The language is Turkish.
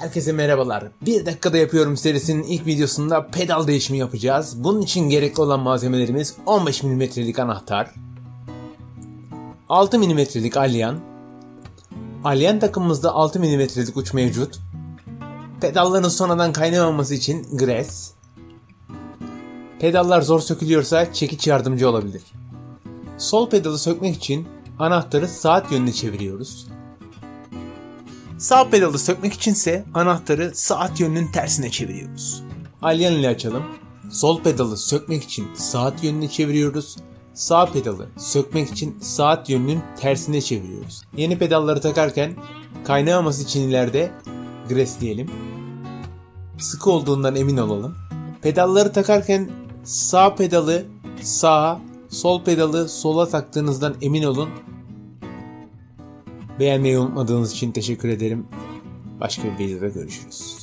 Herkese merhabalar. Bir dakikada yapıyorum serisinin ilk videosunda pedal değişimi yapacağız. Bunun için gerekli olan malzemelerimiz 15 mm'lik anahtar, 6 mm'lik alyan, alyan takımımızda 6 mm'lik uç mevcut, pedalların sonradan kaynamaması için gres, pedallar zor sökülüyorsa çekiç yardımcı olabilir. Sol pedalı sökmek için anahtarı saat yönüne çeviriyoruz. Sağ pedalı sökmek içinse anahtarı saat yönünün tersine çeviriyoruz. Alyan ile açalım. Sol pedalı sökmek için saat yönüne çeviriyoruz. Sağ pedalı sökmek için saat yönünün tersine çeviriyoruz. Yeni pedalları takarken kaynamaması için ileride gres diyelim. Sıkı olduğundan emin olalım. Pedalları takarken sağ pedalı sağa, sol pedalı sola taktığınızdan emin olun Beğenmeyi unutmadığınız için teşekkür ederim. Başka bir videoda görüşürüz.